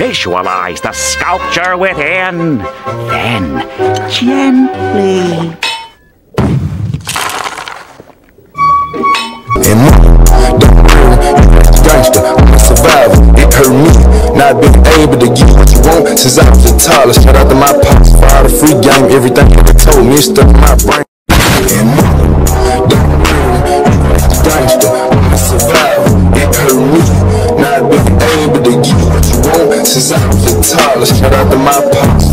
Visualize the sculpture within. Then, gently And mama, don't worry, gangster, I'm a survivor. It hurt me not being able to get what you want since I was a toddler. Shout out to my pops for free game, everything they told me stuck in my brain. Since I was a toddler. Shout out to my pops